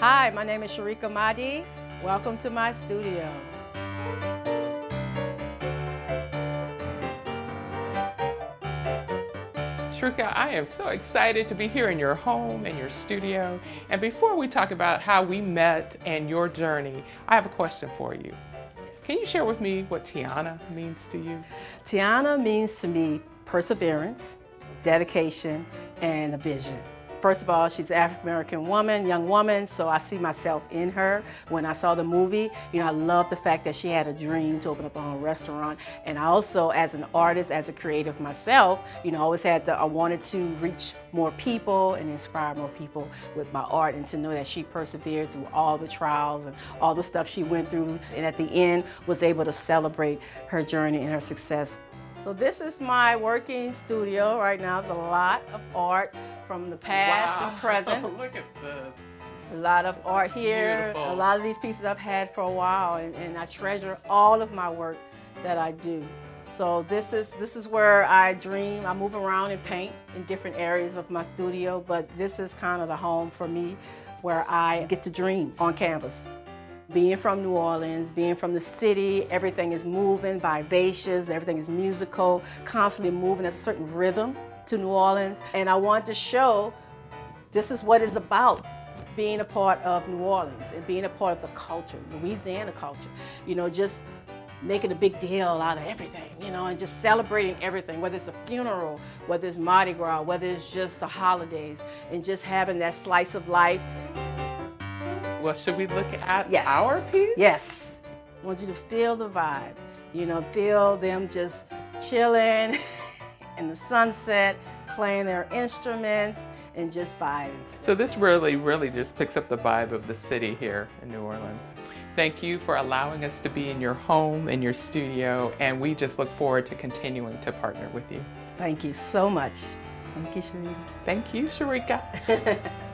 Hi, my name is Sharika Mahdi. Welcome to my studio. Sharika, I am so excited to be here in your home and your studio. And before we talk about how we met and your journey, I have a question for you. Can you share with me what Tiana means to you? Tiana means to me perseverance, dedication, and a vision. First of all, she's an African-American woman, young woman, so I see myself in her. When I saw the movie, you know, I love the fact that she had a dream to open up her own restaurant. And I also, as an artist, as a creative myself, you know, always had to, I wanted to reach more people and inspire more people with my art and to know that she persevered through all the trials and all the stuff she went through and at the end was able to celebrate her journey and her success. So this is my working studio right now. It's a lot of art from the past wow. and present. Look at this. A lot of art here. Beautiful. A lot of these pieces I've had for a while, and, and, I treasure all of my work that I do. So this is this is where I dream. I move around and paint in different areas of my studio, but this is kind of the home for me, where I get to dream on canvas. Being from New Orleans, being from the city, everything is moving, vivacious, everything is musical, constantly moving at a certain rhythm to New Orleans. And I want to show this is what it's about being a part of New Orleans and being a part of the culture, Louisiana culture. You know, just making a big deal out of everything, you know, and just celebrating everything, whether it's a funeral, whether it's Mardi Gras, whether it's just the holidays, and just having that slice of life. Well, should we look at yes. our piece? Yes. I want you to feel the vibe, you know, feel them just chilling. in the sunset, playing their instruments, and just vibing. So this really, really just picks up the vibe of the city here in New Orleans. Thank you for allowing us to be in your home, in your studio, and we just look forward to continuing to partner with you. Thank you so much. Thank you, Sharika. Thank you, Sharika.